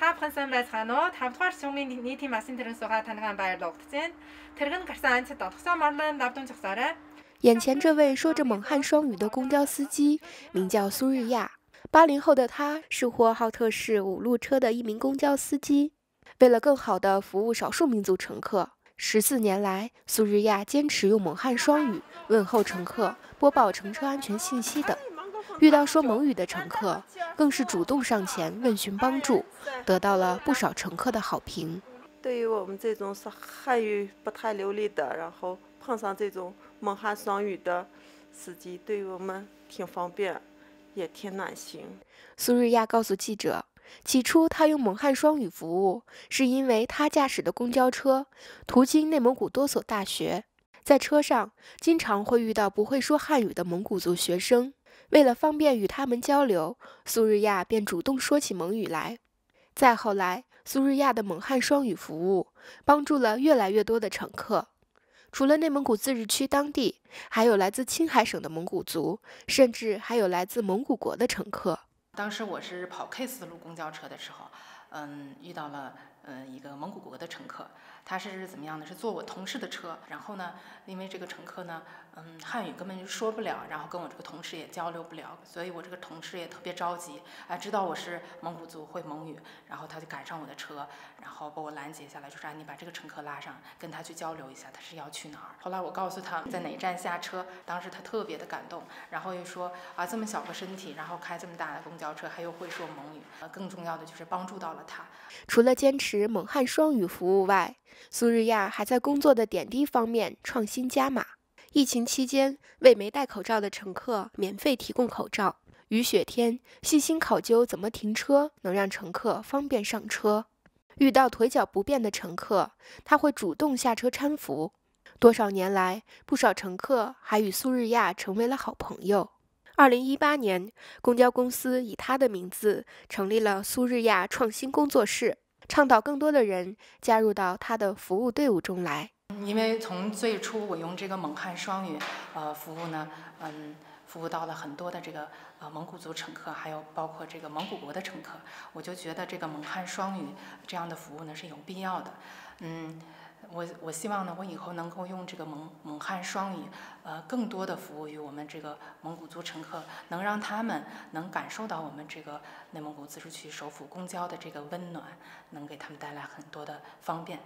Та бүхэн сайн байцгаана уу? 5 дугаар шугамын нийтийн масын тэрэн суугаа таньгаан баярлалаа өгцэн. Тэргэн гарсан анцд олгсон морлон давдун цогсоорой. 眼前这位说着蒙汉双语的公交司机名叫苏日亚。八零后的他是呼和浩特市五路车的一名公交司机。为了更好地服务少数民族乘客，十四年来，苏日亚坚持用蒙汉双语问候乘客、播报乘车安全信息等。 遇到说蒙语的乘客，更是主动上前问询帮助，得到了不少乘客的好评。对于我们这种说汉语不太流利的，然后碰上这种蒙汉双语的司机，对于我们挺方便，也挺暖心。苏瑞亚告诉记者，起初他用蒙汉双语服务，是因为他驾驶的公交车途经内蒙古多所大学，在车上经常会遇到不会说汉语的蒙古族学生。为了方便与他们交流，苏日亚便主动说起蒙语来。再后来，苏日亚的蒙汉双语服务帮助了越来越多的乘客。除了内蒙古自治区当地，还有来自青海省的蒙古族，甚至还有来自蒙古国的乘客。当时我是跑 K 四路公交车的时候，嗯，遇到了嗯一个蒙古国的乘客。他是怎么样呢？是坐我同事的车，然后呢，因为这个乘客呢，嗯，汉语根本就说不了，然后跟我这个同事也交流不了，所以我这个同事也特别着急，啊，知道我是蒙古族会蒙语，然后他就赶上我的车，然后把我拦截下来，就说：“你把这个乘客拉上，跟他去交流一下，他是要去哪儿？”后来我告诉他在哪站下车，当时他特别的感动，然后又说：“啊，这么小个身体，然后开这么大的公交车，还又会说蒙语，呃，更重要的就是帮助到了他。”除了坚持蒙汉双语服务外，苏日亚还在工作的点滴方面创新加码。疫情期间，为没戴口罩的乘客免费提供口罩；雨雪天，细心考究怎么停车能让乘客方便上车；遇到腿脚不便的乘客，他会主动下车搀扶。多少年来，不少乘客还与苏日亚成为了好朋友。二零一八年，公交公司以他的名字成立了苏日亚创新工作室。倡导更多的人加入到他的服务队伍中来。因为从最初我用这个蒙汉双语，呃，服务呢，嗯，服务到了很多的这个呃蒙古族乘客，还有包括这个蒙古国的乘客，我就觉得这个蒙汉双语这样的服务呢是有必要的，嗯。我我希望呢，我以后能够用这个蒙蒙汉双语，呃，更多的服务于我们这个蒙古族乘客，能让他们能感受到我们这个内蒙古自治区首府公交的这个温暖，能给他们带来很多的方便。